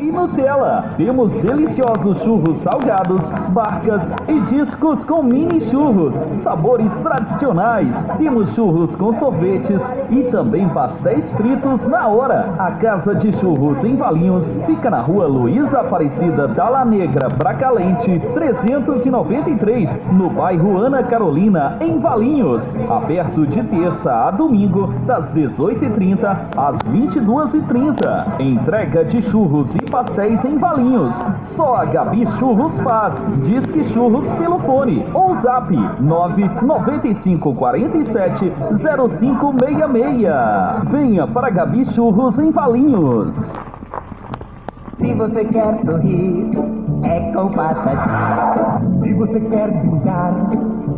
E Nutella, temos deliciosos churros salgados, barcas e discos com mini churros, sabores tradicionais. Temos churros com sorvetes e também pastéis fritos na hora. A Casa de Churros em Valinhos fica na rua Luísa Aparecida Dalla Negra, Bracalente, 393, no bairro Ana Carolina, em Valinhos. Aberto de terça a domingo, das 18h30 às 22h30. Entrega de churros e pastéis em Valinhos. Só a Gabi Churros faz. Disque Churros pelo fone ou zap 995 47 0566. Venha para Gabi Churros em Valinhos. Se você quer sorrir, é com patati. Se você quer brincar,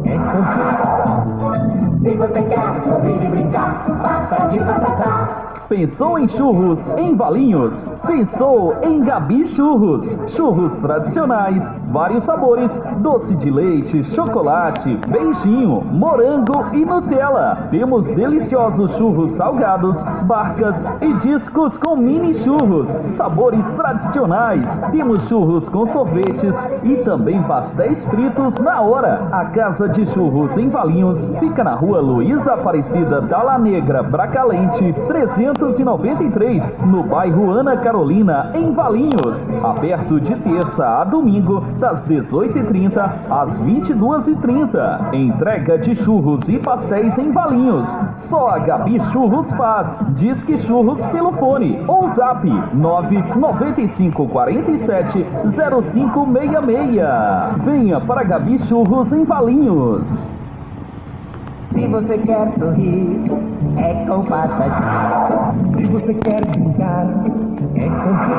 é com patati. Se você quer sorrir e brincar, patati patatá. Pensou em churros em Valinhos? Pensou em Gabi Churros. Churros tradicionais, vários sabores, doce de leite, chocolate, beijinho, morango e Nutella. Temos deliciosos churros salgados, barcas e discos com mini churros, sabores tradicionais. Temos churros com sorvetes e também pastéis fritos na hora. A Casa de Churros em Valinhos fica na rua Luísa Aparecida Dalla Negra, Bracalente, 300 393, no bairro Ana Carolina, em Valinhos. Aberto de terça a domingo, das 18h30 às 22h30. Entrega de churros e pastéis em Valinhos. Só a Gabi Churros faz. Disque Churros pelo fone ou zap 995 47 0566. Venha para Gabi Churros em Valinhos. Se você quer sorrir, é com patati. Se você quer brincar, é com.